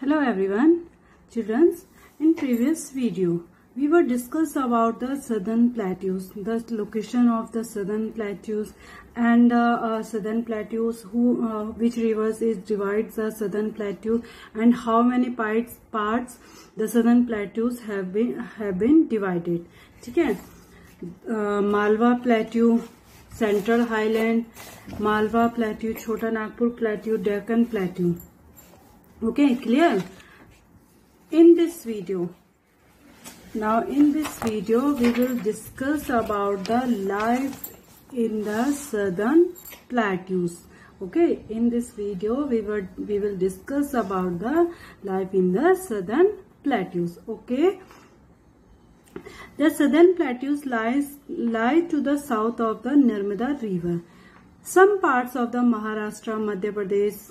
Hello everyone. Childrens, in previous video, we were discussed about the southern plateaus, the location of the southern plateaus and uh, uh, southern plateaus, who, uh, which rivers is divides the southern plateau and how many parts, parts the southern plateaus have been, have been divided. ठीक है Malwa plateau central highland Malwa plateau Chota Nagpur plateau Deccan plateau okay clear in this video now in this video we will discuss about the life in the southern plateaus okay in this video we were we will discuss about the life in the southern plateaus okay the southern plateaus lies lie to the south of the Narmada river some parts of the Maharashtra Madhya Pradesh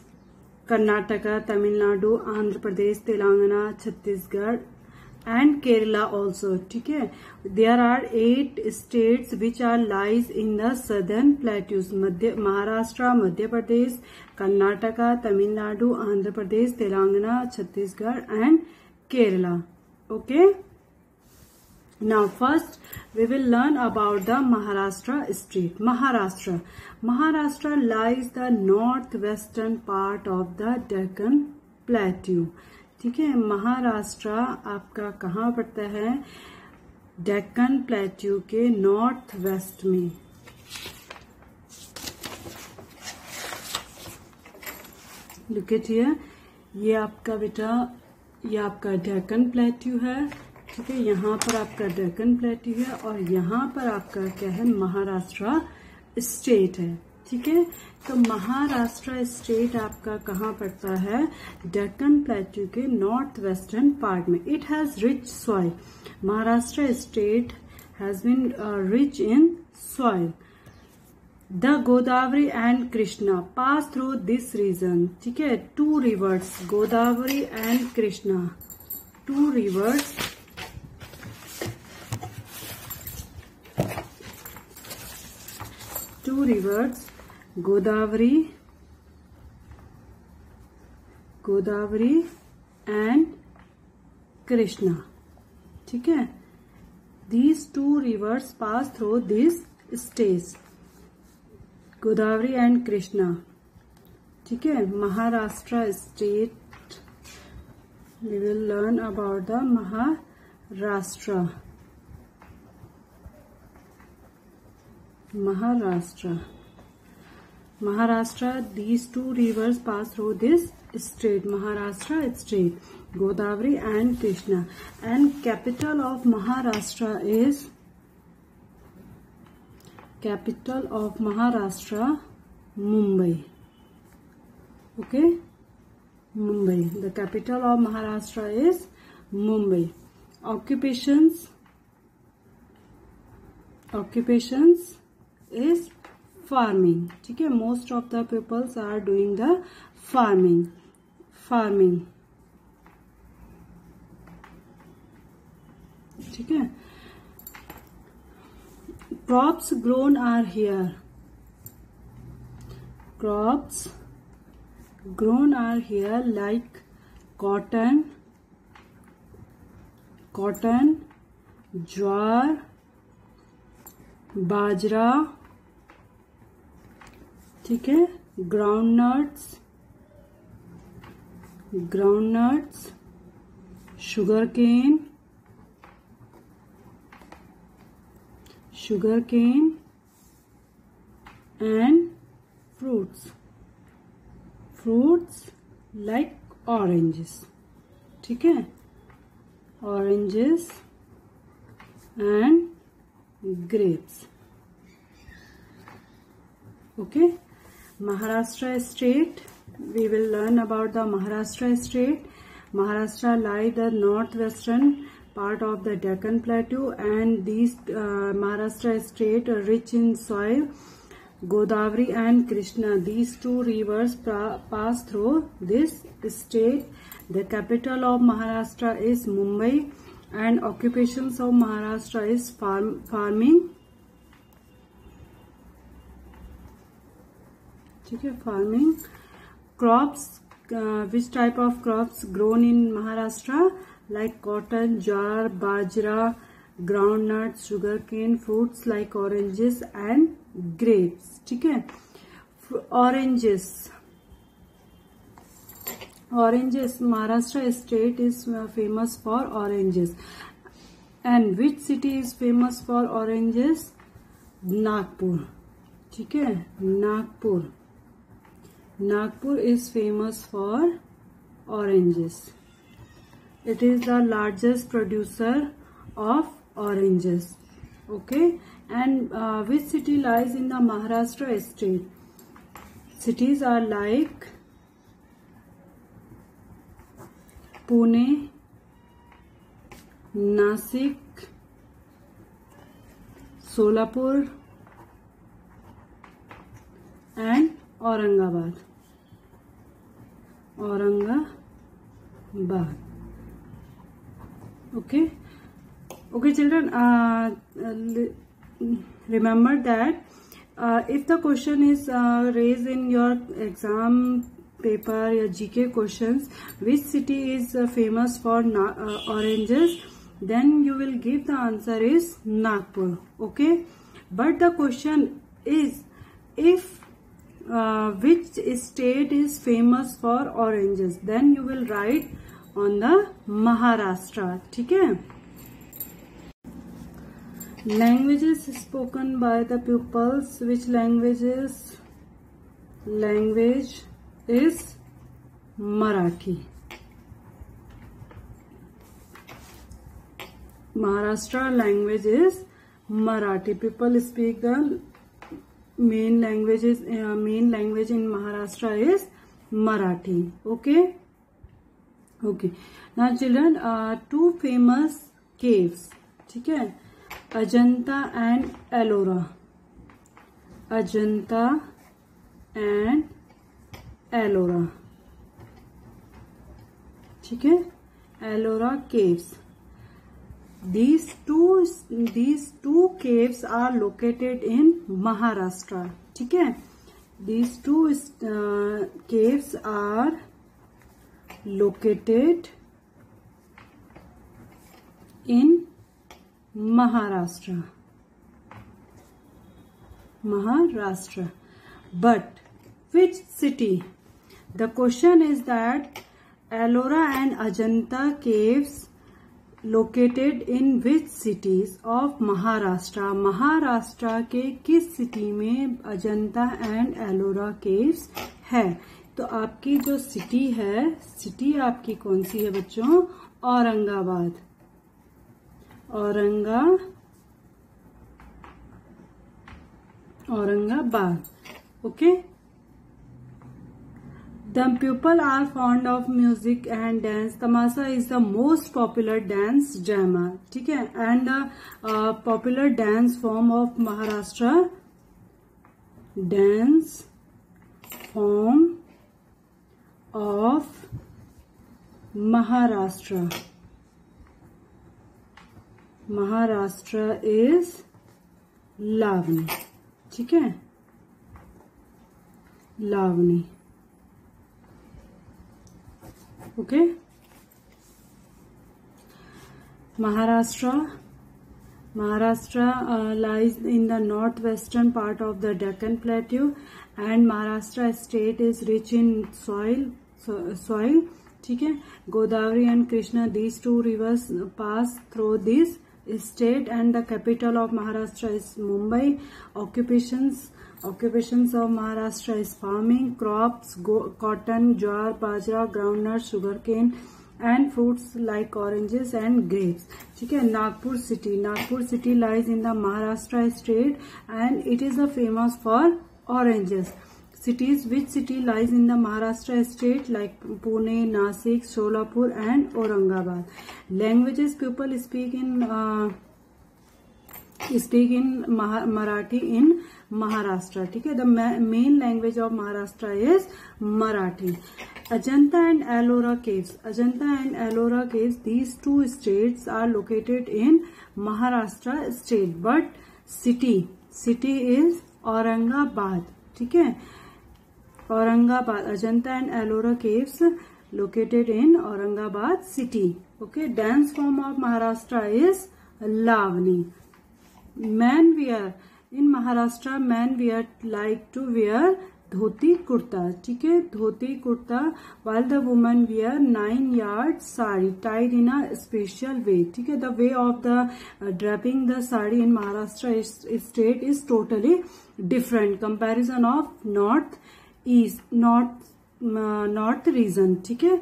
Karnataka, Tamil Nadu, Andhra Pradesh, Telangana, Chhattisgarh and Kerala also. ठीक है There are eight states which are lies in the southern plateaus. Madhya Maharashtra Madhya Pradesh Karnataka Tamil Nadu Andhra Pradesh Telangana Chhattisgarh and Kerala okay okay? Now first we will learn about the Maharashtra state. Maharashtra. Maharashtra lies the northwestern part of the Deccan plateau. ठीक है महाराष्ट्र आपका कहाँ पड़ता है Deccan plateau के north west में locate ये आपका बेटा ये आपका डेक्कन प्लेट्यू है ठीक है यहाँ पर आपका डेकन प्लेटी है और यहाँ पर आपका क्या है महाराष्ट्र स्टेट है ठीक है तो महाराष्ट्र स्टेट आपका कहाँ पड़ता है डेकन प्लेट्यू के नॉर्थ वेस्टर्न पार्ट में it has rich soil Maharashtra state has been rich in soil the Godavari and Krishna pass through this region ठीक है two rivers Godavari and Krishna two rivers two rivers Godavari Godavari and Krishna ठीक है these two rivers pass through these states Godavari and Krishna ठीक है Maharashtra state we will learn about the Maharashtra Maharashtra. Maharashtra, these two rivers pass through this state. Maharashtra state, Godavari and Krishna. And capital of Maharashtra is capital of Maharashtra, Mumbai. Okay, Mumbai. The capital of Maharashtra is Mumbai. Occupations. Occupations is farming ठीक है most of the pupils are doing the farming farming ठीक है crops grown are here crops grown are here like cotton cotton jowar bajra ठीक है ground nuts ground nuts sugar cane sugar cane and fruits fruits like oranges ठीक है oranges and grapes okay Maharashtra state. We will learn about the Maharashtra state. Maharashtra lie the northwestern part of the Deccan Plateau and these uh, Maharashtra state are rich in soil. Godavari and Krishna. These two rivers pass through this state. The capital of Maharashtra is Mumbai and occupations of Maharashtra is farm farming ठीक है farming crops which type of crops grown in Maharashtra like cotton jowar bajra ground nut sugar cane fruits like oranges and grapes ठीक है oranges oranges Maharashtra state is famous for oranges and which city is famous for oranges Nagpur ठीक है Nagpur Nagpur is famous for oranges. It is the largest producer of oranges. Okay. And uh, which city lies in the Maharashtra state? Cities are like Pune, Nasik, Solapur, Aurangabad. Aurangabad. Okay. Okay, children. Uh, uh, remember that uh, if the question is raised in your exam paper or GK questions, which city is famous for oranges, then you will give the answer is Nagpur. Okay, but the question is, if uh, which state is famous for oranges then you will write on the maharashtra theek hai languages spoken by the pupils which languages language is marathi maharashtra language is marathi people speak the main language main language in Maharashtra is Marathi okay okay ना children two famous caves ठीक है Ajanta and Ellora Ajanta and Ellora ठीक है Ellora caves these two these two caves are located in Maharashtra theek hai these two uh, caves are located in Maharashtra Maharashtra but which city the question is that Ellora and Ajanta caves located in which cities of Maharashtra Maharashtra के किस city में Ajanta and Ellora caves है तो आपकी जो city है city आपकी कौन सी है बच्चों औरंगाबाद औरंगा Aurangabad okay The people are fond of music and dance. Tamasa is the most popular dance jama. ठीक है and the uh, popular dance form of Maharashtra. Dance form of Maharashtra. Maharashtra is Lavani ठीक है Lavani Okay, Maharashtra uh, lies in the northwestern part of the Deccan Plateau, and Maharashtra state is rich in soil. Okay? Godavari and Krishna, these two rivers pass through this state, and the capital of Maharashtra is Mumbai. Occupations occupations of Maharashtra is farming, crops, cotton, jowar, bajra, groundnut, sugarcane and fruits like oranges and grapes. ठीक है Nagpur city Nagpur city lies in the Maharashtra state and it is a famous for oranges cities which city lies in the maharashtra state like pune nasik solapur and aurangabad languages people speak in uh, speak in Marathi in Maharashtra ठीक है the main language of Maharashtra is Marathi Ajanta and Ellora caves Ajanta and Ellora caves these two state are located in Maharashtra state but city city is Aurangabad ठीक है Aurangabad Ajanta and Ellora caves located in Aurangabad city okay dance form of Maharashtra is Lavani man we are in Maharashtra man wear like to wear dhoti kurta ठीक है dhoti kurta while the woman wear nine yard sari tied in a special way ठीक है the way of the draping the sari in Maharashtra state is totally different comparison of north east north north region ठीक है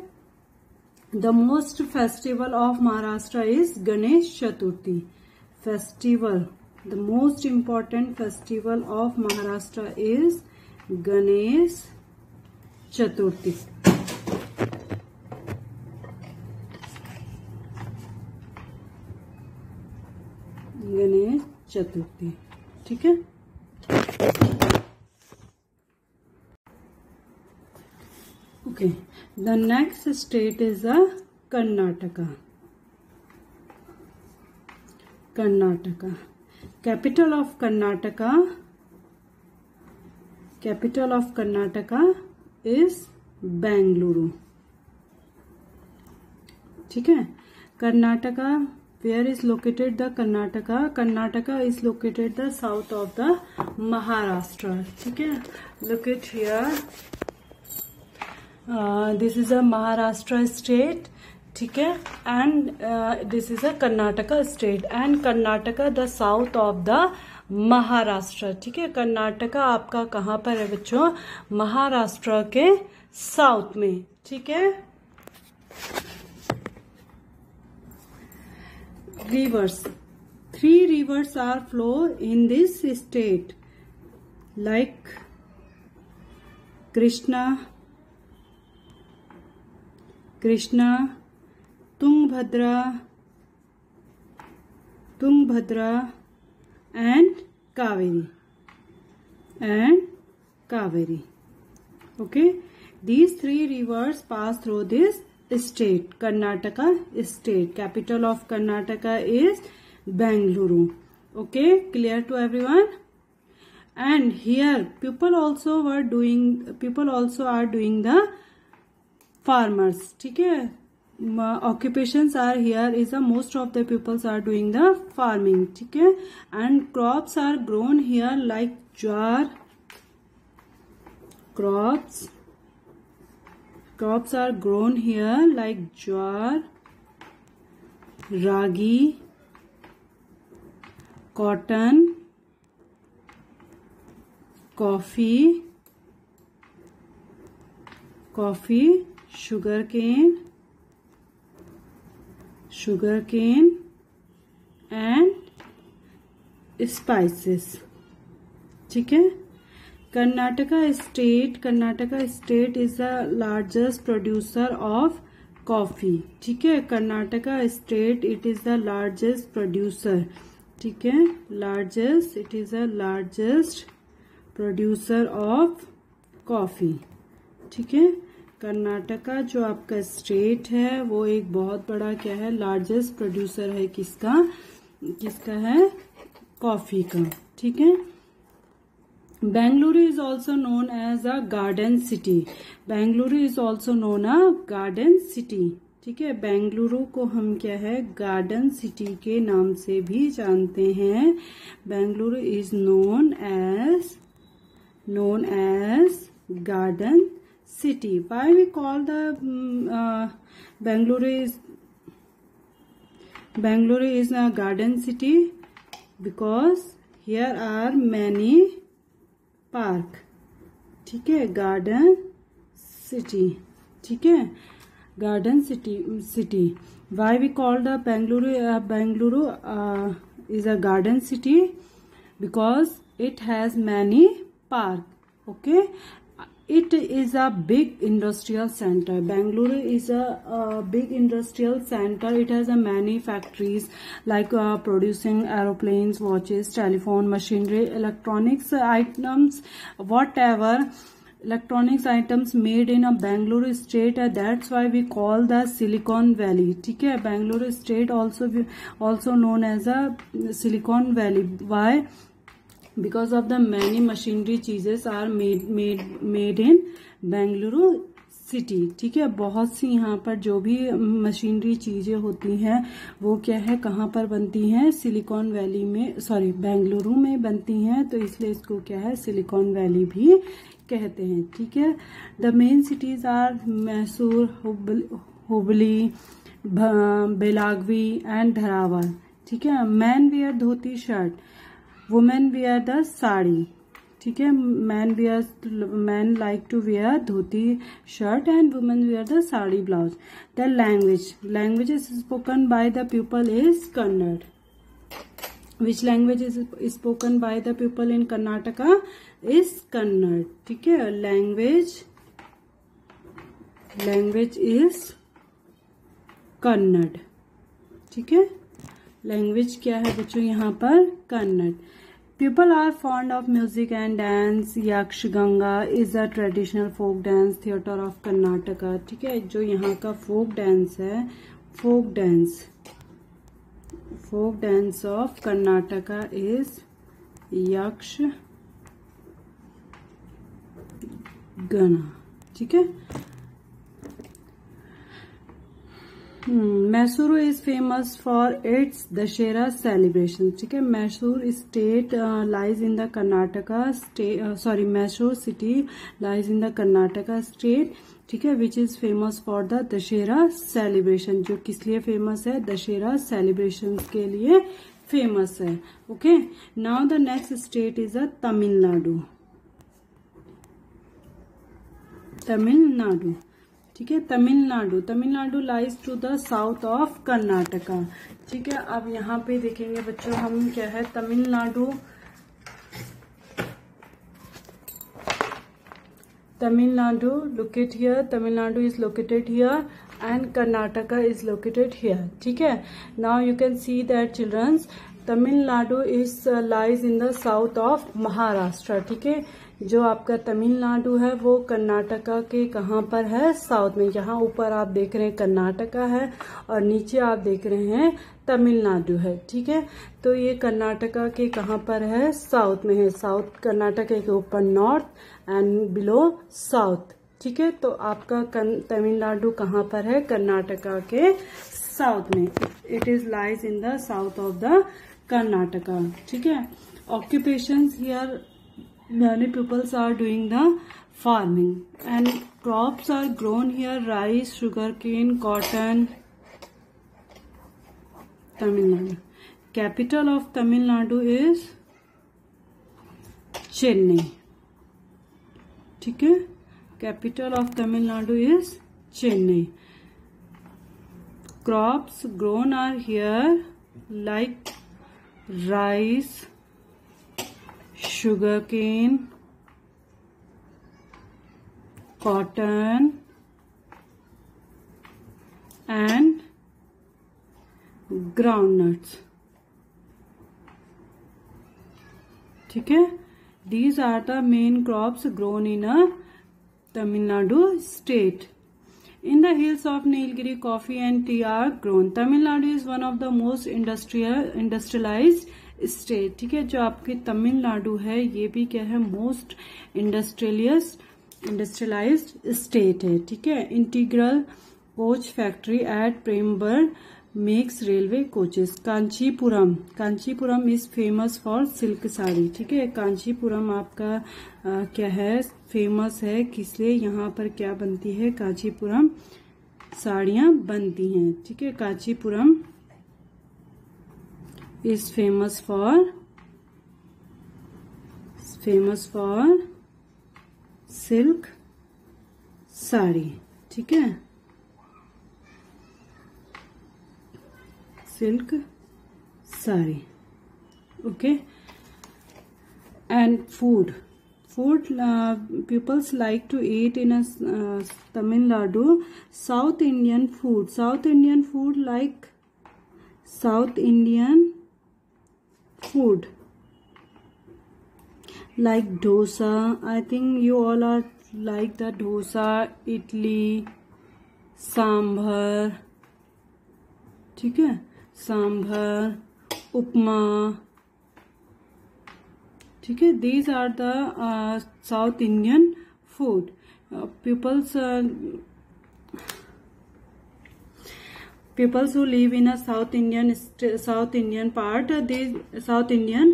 the most festival of Maharashtra is Ganesh Chaturthi festival the most important festival of maharashtra is ganesh chaturthi Ganesh Chaturthi ठीक है okay the next state is a Karnataka Karnataka capital of Karnataka capital of Karnataka is Bengaluru ठीक है Karnataka where is located the Karnataka Karnataka is located the south of the Maharashtra ठीक है locate here this is a Maharashtra state ठीक है and this is a Karnataka state and Karnataka the south of the Maharashtra ठीक है कर्नाटका आपका कहाँ पर है बच्चों महाराष्ट्र के साउथ में ठीक है rivers three rivers are flow in this state like Krishna Krishna Tungabhadra, Tungabhadra and Kaveri and Kaveri. Okay, these three rivers pass through this state, Karnataka state. Capital of Karnataka is Bangalore. Okay, clear to everyone? And here people also were doing, people also are doing the farmers ठीक है occupations are here is the most of the pupils are doing the farming, okay? And crops are grown here like jowar crops. Crops are grown here like jowar, ragi, cotton, coffee, sugarcane, sugar cane and spices ठीक है Karnataka state Karnataka state is the largest producer of coffee ठीक है Karnataka state it is the largest producer ठीक है largest it is the largest producer of coffee ठीक है कर्नाटका जो आपका स्टेट है वो एक बहुत बड़ा क्या है लार्जेस्ट प्रोड्यूसर है किसका किसका है कॉफी का ठीक है Bengaluru is also known as a garden city Bengaluru is also known a garden city ठीक है बेंगलुरु को हम क्या है गार्डन सिटी के नाम से भी जानते हैं Bengaluru is known as known as garden city. Why we call the um, uh, Bangalore is Bangalore is a garden city because here are many park. ठीक है गार्डन सिटी ठीक है garden city city why we call the Bangalore uh, Bangalore uh, is a garden city because it has many park okay it is a big industrial center bangalore is a, a, big industrial center it has a many factories like uh, producing aeroplanes watches telephone machinery electronics items whatever electronics items made in a bangalore state uh, that's why we call the silicon valley okay bangalore state also also known as a silicon valley why because of the many machinery चीजेस are made made in Bengaluru city ठीक है बहुत सी यहाँ पर जो भी machinery चीज़ें होती हैं वो क्या है कहाँ पर बनती हैं सिलिकॉन वैली में सॉरी बेंगलुरु में बनती हैं तो इसलिए इसको क्या है सिलिकॉन वैली भी कहते हैं ठीक है the main cities are Mysore Hubli Belagavi and Dharwad ठीक है man wear dhoti shirt women wear the sari ठीक है man wear man like to wear dhoti shirt and women wear the sari blouse the language language is spoken by the people is Kannada which language is spoken by the people in Karnataka is Kannada ठीक है language language is Kannada ठीक है language क्या है बच्चों यहाँ पर Kannada People are fond of music and dance. Yakshaganga is a traditional folk dance theater of Karnataka. ठीक है जो यहाँ का folk dance है folk dance folk dance of Karnataka is Yakshagana. ठीक है हम्म, Mysore is famous for its Dussehra celebration ठीक है Mysore state lies in the Karnataka state sorry Mysore city lies in the Karnataka state ठीक है which is famous for the Dussehra celebration जो किस लिए famous है दशहरा सेलिब्रेशन के लिए फेमस है okay now the next state is a Tamil Nadu Tamil Nadu ठीक है Tamil Nadu Tamil Nadu lies to the south of Karnataka ठीक है अब यहाँ पे देखेंगे बच्चों हम क्या है Tamil Nadu Tamil Nadu locate here Tamil Nadu is located here and Karnataka is located here ठीक है now you can see that childrens Tamil Nadu is lies in the south of Maharashtra ठीक है जो आपका तमिलनाडु है वो कर्नाटका के कहाँ पर है साउथ में यहाँ ऊपर आप देख रहे हैं कर्नाटका है और नीचे आप देख रहे हैं तमिलनाडु है ठीक है तो ये कर्नाटका के कहाँ पर है साउथ में है साउथ कर्नाटका के ऊपर नॉर्थ एंड बिलो साउथ ठीक है तो आपका तमिलनाडु कहाँ पर है कर्नाटका के साउथ में it is lies in the south of the Karnataka ठीक है occupation here many peoples are doing the farming and crops are grown here rice sugarcane cotton tamil nadu capital of tamil nadu is chennai ठीक है capital of Tamil Nadu is Chennai crops grown are here like rice sugarcane, cotton and groundnuts. ठीक है these are the main crops grown in a Tamil Nadu state. In the hills of Nilgiri, coffee and tea are grown. Tamil Nadu is one of the most industrial industrialized state ठीक है जो आपकी तमिलनाडु है ये भी क्या है most इंडस्ट्रियलियस industrialised state है ठीक है integral coach factory at Perambur makes railway coaches Kanchipuram Kanchipuram is famous for silk sari ठीक है कांचीपुरम आपका आ, क्या है फेमस है किस लिए यहाँ पर क्या बनती है कांचीपुरम साड़ियाँ बनती हैं ठीक है Kanchipuram is famous for famous for silk sari ठीक है silk sari okay and food food uh, people's like to eat in a uh, tamil nadu south indian food south indian food like south indian food like dosa i think you all are like the dosa idli sambar theek hai sambar upma theek hai these are the uh, south indian food uh, food uh, peoples who live in a south indian south indian part uh, these south indian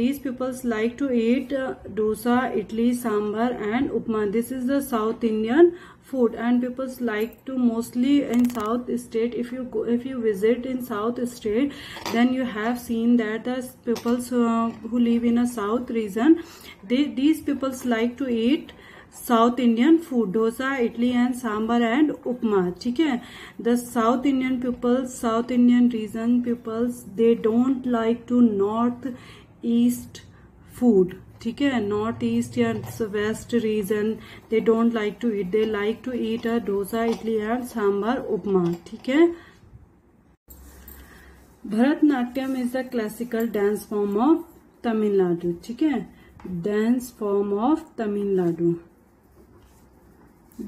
these peoples like to eat uh, dosa idli sambar and upma this is the south indian food and peoples like to mostly in south state if you go if you visit in south state then you have seen that the peoples uh, who live in a south region they these peoples like to eat south Indian food dosa idli and sambar and upma ठीक है the south Indian peoples south Indian region peoples they don't like to north east food ठीक है north east या west region they don't like to eat they like to eat a dosa idli and sambar upma ठीक है Bharatanatyam is the classical dance form of Tamil Nadu ठीक है dance form of Tamil Nadu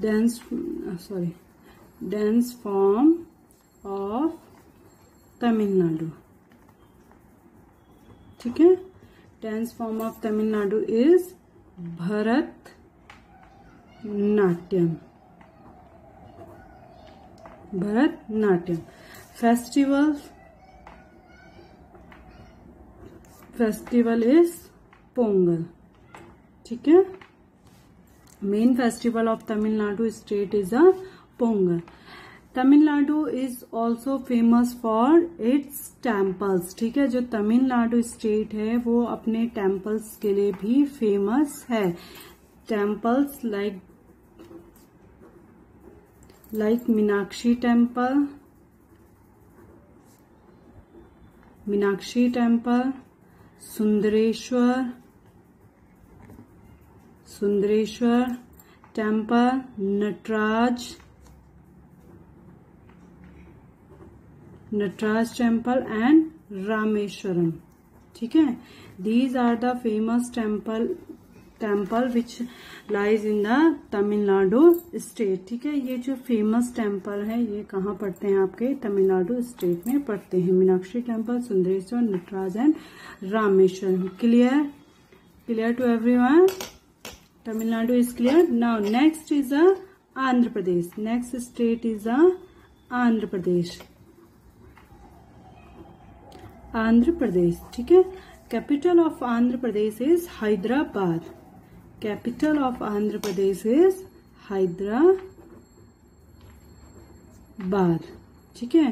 dense sorry uh, dense form of Tamil Nadu ठीक है tense form of Tamil Nadu is Bharatanatyam Bharatanatyam festival festival is Pongal ठीक है main festival of Tamil Nadu state is a Pongal. Tamil Nadu is also famous for its temples ठीक है जो Tamil Nadu state है वो अपने टेम्पल्स के लिए भी फेमस है temples like like Meenakshi temple Meenakshi temple Sundareshwar Sundareshwar temple Nataraj Nataraj temple and Rameshwaram ठीक है these are the famous temple temple which lies in the Tamil Nadu state ठीक है ये जो फेमस टेम्पल है ये कहाँ पड़ते हैं आपके तमिलनाडु स्टेट में पड़ते हैं Meenakshi temple Sundareshwar Nataraj and Rameshwaram clear clear to every one Tamil is clear. Now next is a Andhra Pradesh. Next state is a Andhra Pradesh. Andhra Pradesh. ठीक है Capital of Andhra Pradesh is Hyderabad. Capital of Andhra Pradesh is Hyderabad ठीक है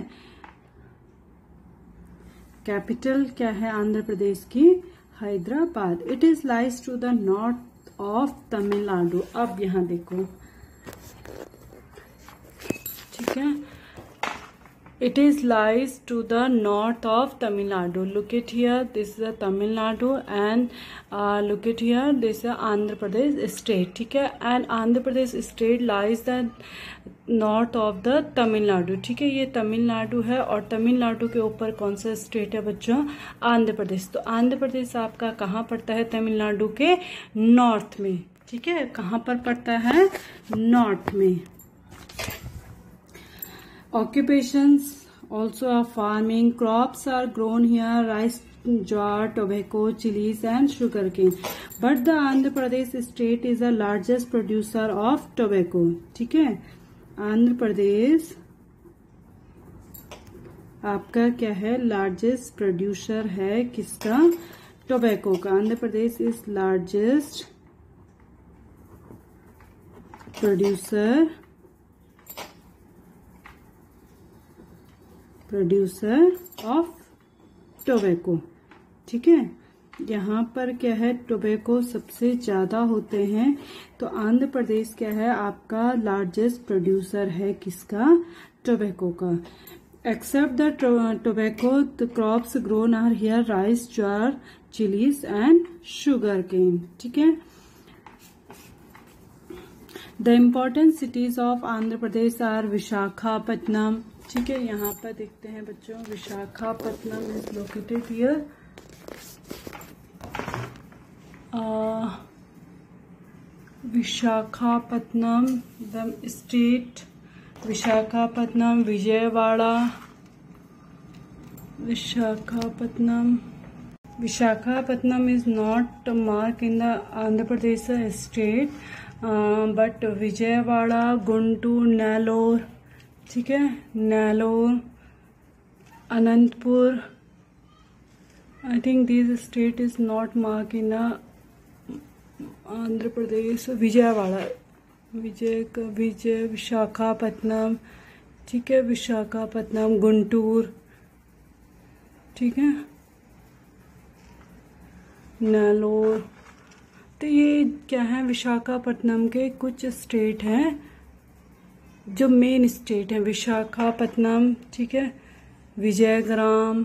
capital क्या है आंध्र प्रदेश की Hyderabad it is lies to the north of Tamil Nadu अब यहाँ देखो ठीक है It is lies to the north of Tamil Nadu. Look at here, this is a Tamil Nadu and uh, look at here, this is Andhra Pradesh state. theek hai and Andhra Pradesh state lies the north of the Tamil Nadu ठीक है ये तमिलनाडु है और तमिलनाडु के ऊपर कौन सा state है बच्चों आंध्र प्रदेश तो आंध्र प्रदेश आपका कहाँ पड़ता है तमिलनाडु के नॉर्थ में ठीक है कहाँ पर पड़ता है नॉर्थ में occupations also are farming crops are grown here rice jar tobacco chilies and sugarcane but the andhra pradesh state is the largest producer of tobacco theek hai andhra pradesh आपका क्या है लार्जेस्ट प्रोड्यूसर है किसका tobacco का Andhra Pradesh is largest producer producer of tobacco ठीक है यहाँ पर क्या है टोबैको सबसे ज़्यादा होते हैं तो आंध्र प्रदेश क्या है आपका लार्जेस्ट प्रोड्यूसर है किसका टोबैको का except the tobacco the crops grown are here rice jowar chilies and sugar cane ठीक है the important cities of Andhra Pradesh are Visakhapatnam ठीक है यहाँ पर देखते हैं बच्चों Visakhapatnam is located here Visakhapatnam the state Visakhapatnam Vijayawada Visakhapatnam Visakhapatnam is not mark in the Andhra Pradesh state but Vijayawada Guntur Nellore ठीक है Nellore Anantapur I think this state is not mark in Andhra Pradesh Vijayawada Vijay Vijay Visakhapatnam ठीक है विशाखापट्टनम गुंटूर ठीक है नैलोर तो ये क्या है विशाखापट्टनम के कुछ स्टेट हैं जो मेन स्टेट हैं विशाखापट्टनम ठीक है Vijaygram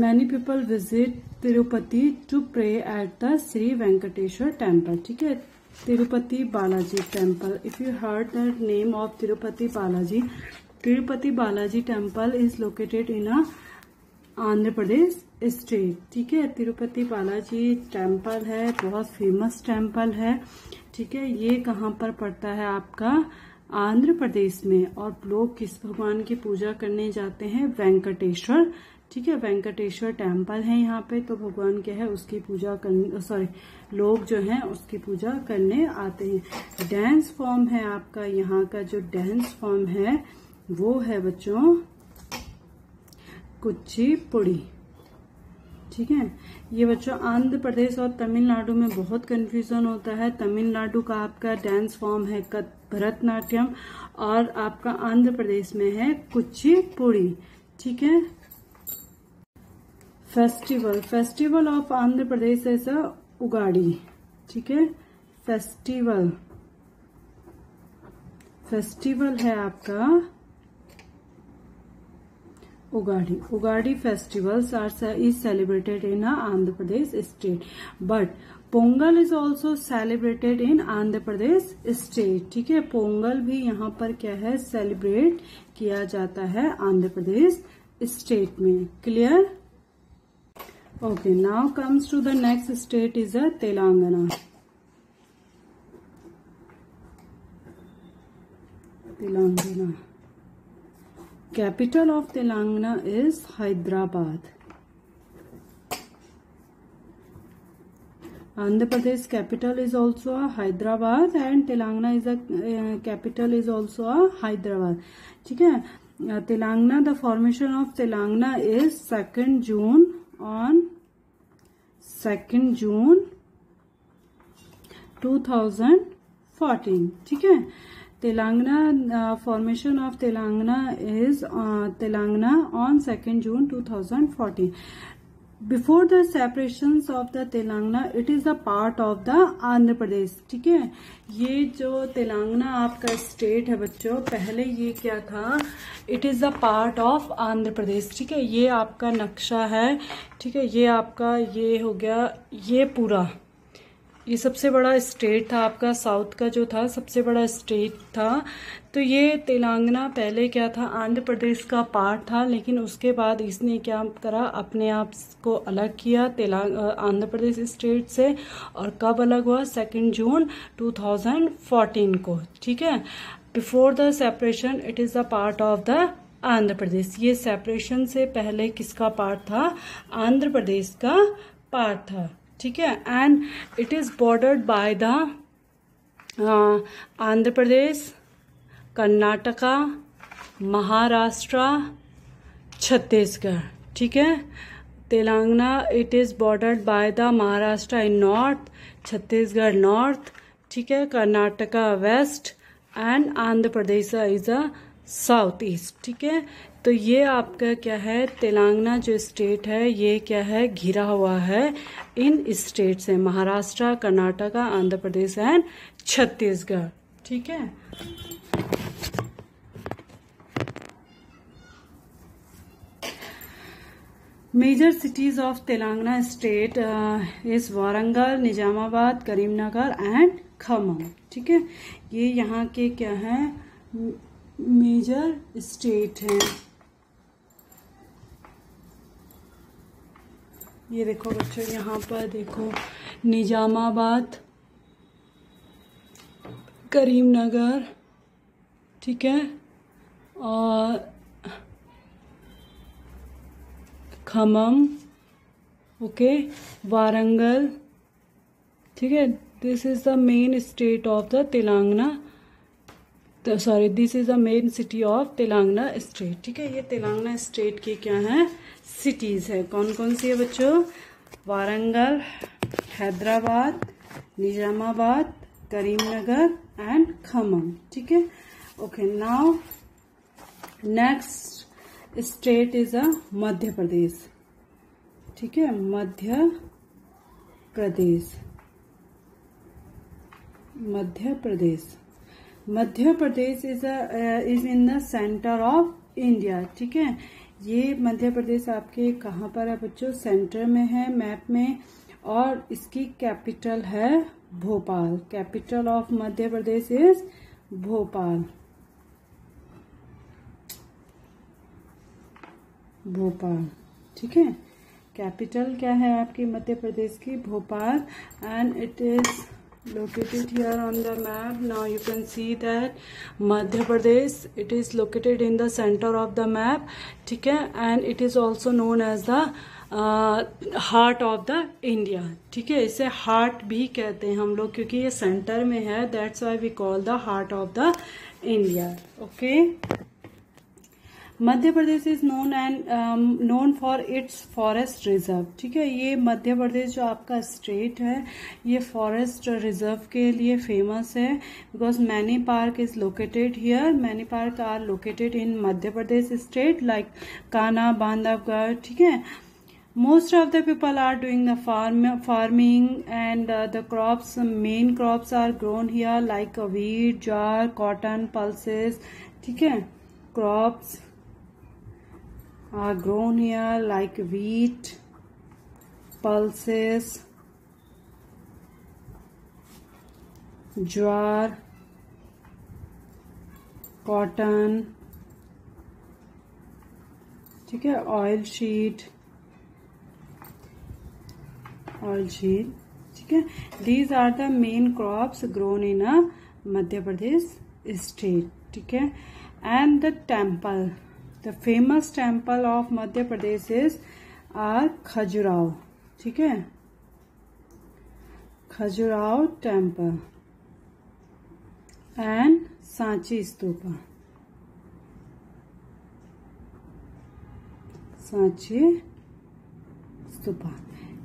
many people visit Tirupati to pray at the Shri Venkateshwara temple ठीक है Tirupati Balaji temple if you heard the name of Tirupati Balaji Tirupati Balaji temple is located in Andhra Pradesh street ठीक है Tirupati Balaji temple है बहुत famous temple है ठीक है ये कहाँ पर पड़ता है आपका आंध्र प्रदेश में और लोग किस भगवान की पूजा करने जाते हैं वेंकटेश्वर ठीक है वेंकटेश्वर टेम्पल है यहाँ पे तो भगवान क्या है उसकी पूजा करने सॉरी लोग जो हैं उसकी पूजा करने आते हैं डांस फॉर्म है आपका यहाँ का जो डांस फॉर्म है वो है बच्चों कुचिपुड़ी ठीक है ये बच्चों आंध्र प्रदेश और तमिलनाडु में बहुत कंफ्यूजन होता है तमिलनाडु का आपका डांस फॉर्म है भरतनाट्यम और आपका आंध्र प्रदेश में है कुचिपुड़ी ठीक है festival festival of Andhra Pradesh है सर उगाड़ी ठीक है फेस्टिवल फेस्टिवल है आपका Ugadi. Ugadi festivals are is celebrated in Andhra Pradesh state, but Pongal is also celebrated in Andhra Pradesh state ठीक है पोंगल भी यहाँ पर क्या है सेलिब्रेट किया जाता है आंध्र प्रदेश स्टेट में clear okay now comes to the next state is a Telangana Telangana capital of Telangana is Hyderabad Andhra Pradesh capital is also Hyderabad and Telangana is a capital is also a Hyderabad ठीक है Telangana the formation of Telangana is second June on second June two thousand fourteen ठीक है Telangana formation of Telangana is Telangana on second June two thousand fourteen before the separation of the Telangana it is a part of the Andhra Pradesh ठीक है ये जो तेलंगाना आपका state है बच्चों पहले ये क्या था it is a part of Andhra Pradesh ठीक है ये आपका नक्शा है ठीक है ये आपका ये हो गया ये पूरा ये सबसे बड़ा स्टेट था आपका साउथ का जो था सबसे बड़ा स्टेट था तो ये तेलंगाना पहले क्या था आंध्र प्रदेश का पार्ट था लेकिन उसके बाद इसने क्या करा अपने आप को अलग किया तेलंग आंध्र प्रदेश स्टेट से और कब अलग हुआ सेकेंड जून 2014 को ठीक है before the separation it is the part of the Andhra Pradesh ये सेपरेशन से पहले किसका पार्ट था आंध्र प्रदेश का पार्ट था ठीक है and it is bordered by the Andhra Pradesh Karnataka Maharashtra Chhattisgarh ठीक है Telangana it is bordered by the Maharashtra in north Chhattisgarh north ठीक है Karnataka west and Andhra Pradesh is a south east ठीक है तो ये आपका क्या है तेलंगाना जो स्टेट है ये क्या है घिरा हुआ है इन स्टेट से महाराष्ट्र कर्नाटका आंध्र प्रदेश एंड छत्तीसगढ़ ठीक है major cities of Telangana state is Warangal Nizamabad Karimnagar and Khammam ठीक है ये यहाँ के क्या है मेजर स्टेट हैं ये देखो बच्चों यहाँ पर देखो निजामाबाद करीम नगर ठीक है और खमम ओके वारंगल ठीक है this is the main state of the Telangana sorry this is the main city of Telangana state ठीक है ये तेलंगाना स्टेट के क्या हैं सिटीज़ है कौन कौन सी है बच्चों वारंगल हैदराबाद निजामाबाद करीमनगर एंड खमम ठीक है okay now next state is a Madhya Pradesh ठीक है Madhya Pradesh Madhya Pradesh Madhya Pradesh is is in the centre of India ठीक है ये मध्य प्रदेश आपके कहाँ पर है बच्चों सेंटर में है मैप में और इसकी कैपिटल है Bhopal capital of Madhya Pradesh is Bhopal Bhopal ठीक है कैपिटल क्या है आपकी मध्य प्रदेश की Bhopal and it is located here on the map now you can see that madhya pradesh it is located in the center of the map theek hai and it is also known as the heart of the India ठीक है इसे heart भी कहते हैं हम लोग क्योंकि ये सेंटर में है that's why we call the heart of the India okay Madhya Pradesh is known and known for its forest reserve ठीक है ये मध्य प्रदेश जो आपका स्टेट है ये फॉरेस्ट रिजर्व के लिए फेमस है because many park is located here many park are located in Madhya Pradesh state like Kanha Bandhavgarh ठीक है most of the people are doing the farm farming and uh, crops crops main crops are grown here like wheat jar ठीक है crops are grown here like wheat, pulses, jowar, cotton, ठीक है oil seed oil seed ठीक है these are the main crops grown in a Madhya Pradesh state ठीक है and the temple the famous temple of Madhya Pradesh is are Khajuraho ठीक है Khajuraho temple and Sanchi stupa Sanchi stupa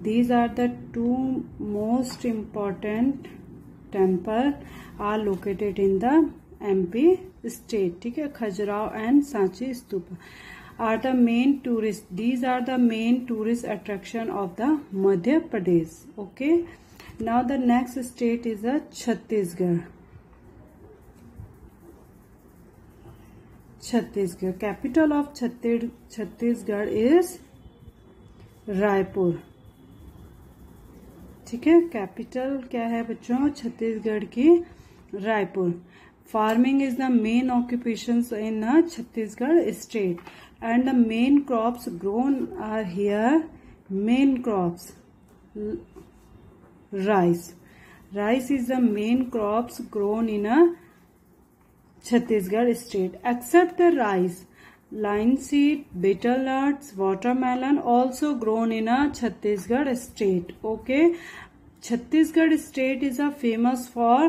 these are the two most important temple are located in the M P state ठीक है Khajuraho and Sanchi stupa are the main tourist these are the main tourist attraction of the Madhya Pradesh okay now the next state is the Chhattisgarh Chhattisgarh capital of Chhattisgarh is Raipur ठीक है capital क्या है बच्चों छत्तीसगढ़ की Raipur Farming is the main occupations in uh, Chhattisgarh state and the main crops grown are here main crops rice rice is the main crops grown in a uh, Chhattisgarh state except the rice linseed bitter nuts watermelon also grown in a uh, Chhattisgarh state okay Chhattisgarh state is a famous for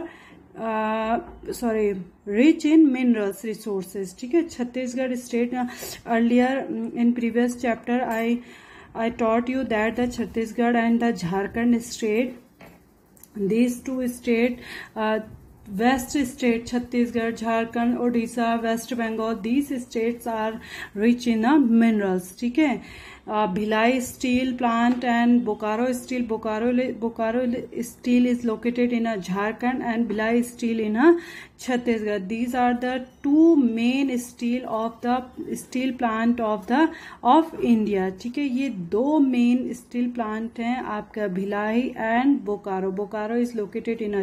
sorry rich in minerals resources ठीक है Chhattisgarh state earlier in previous chapter I I taught you that the Chhattisgarh and the Jharkhand state these two state west state Chhattisgarh Jharkhand Odisha West Bengal these states are rich in the minerals ठीक है Bhilai steel plant and Bokaro steel Bokaro Bokaro steel is located in a Jharkhand and Bhilai steel in a Chhattisgarh these are the two main steel of the steel plant of the of India ठीक है ये दो main steel plant हैं आपका Bhilai and Bokaro Bokaro is located in a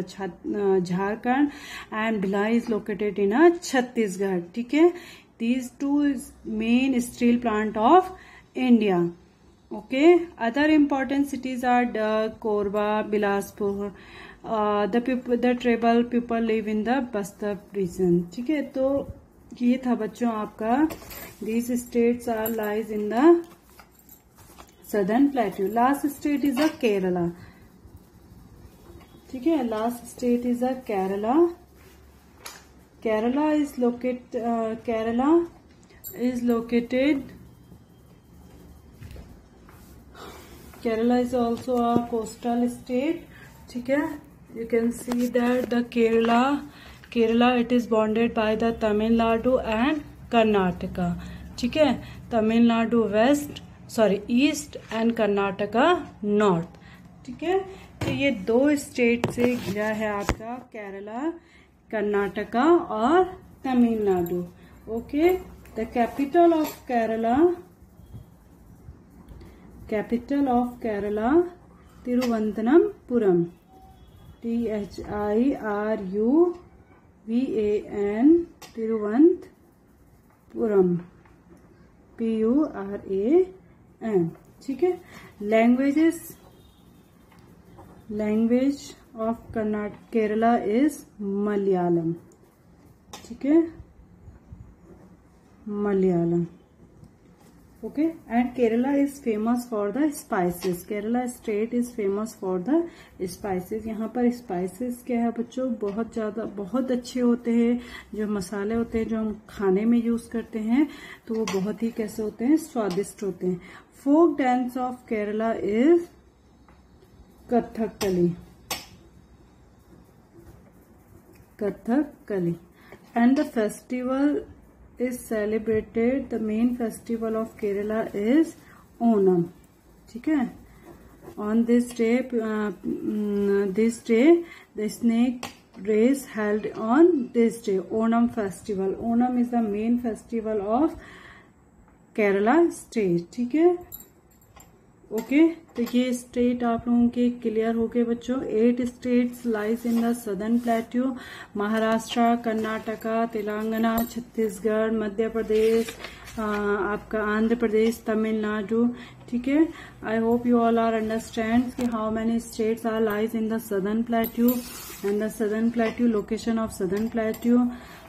Jharkhand and Bhilai is located in a Chhattisgarh ठीक है these two main steel plant of India okay other important cities are the Korba Bilaspur the people the tribal people live in the Bastar region ठीक है तो ये था बच्चों आपका these state are lies in the southern plateau last state is a Kerala ठीक है last state is a Kerala Kerala is locate Kerala is located Kerala is also a coastal state. ठीक है you can see that the Kerala Kerala it is bounded by the Tamil Nadu and Karnataka. ठीक है Tamil Nadu west sorry east and Karnataka north. ठीक है तो ये दो state से घिरा है आपका केरला कर्नाटका और Tamil Nadu okay the capital of Kerala capital of Kerala Thiruvananthapuram T H I R U V A N Thiruvananthapuram P U R A N ठीक है languages language of Karnataka Kerala is Malayalam ठीक है Malayalam okay and Kerala is famous for the spices Kerala state is famous for the spices यहाँ पर spices क्या है बच्चों बहुत ज़्यादा बहुत अच्छे होते हैं जो मसाले होते हैं जो हम खाने में यूज़ करते हैं तो वो बहुत ही कैसे होते हैं स्वादिष्ट होते हैं folk dance of Kerala is Kathakali Kathakali and the festival is celebrated the main festival of kerala is onam theek hai on this day uh, this day the snake race held on this day onam festival onam is the main festival of kerala state theek hai okay तो ये state आप लोगों के clear हो गए बच्चों eight states lies in the southern plateau Maharashtra Karnataka Telangana Chhattisgarh Madhya Pradesh आपका आंध्र प्रदेश तमिलनाडु ठीक है I hope you all are understand कि how many states are lies in the southern plateau and the southern plateau location of southern plateau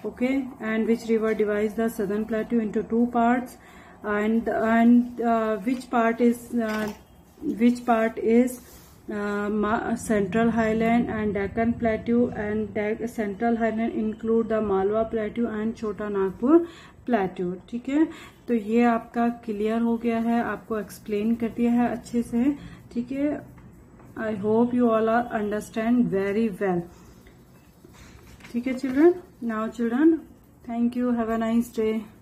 okay and which river divides the southern plateau into two parts and and uh, which part is uh, which part is uh, central highland and deccan plateau and De central highland include the malwa plateau and chota nagpur plateau ठीक है तो ये आपका clear हो गया है आपको explain कर दिया है अच्छे से ठीक है I hope you all are understand very well ठीक है children now children thank you have a nice day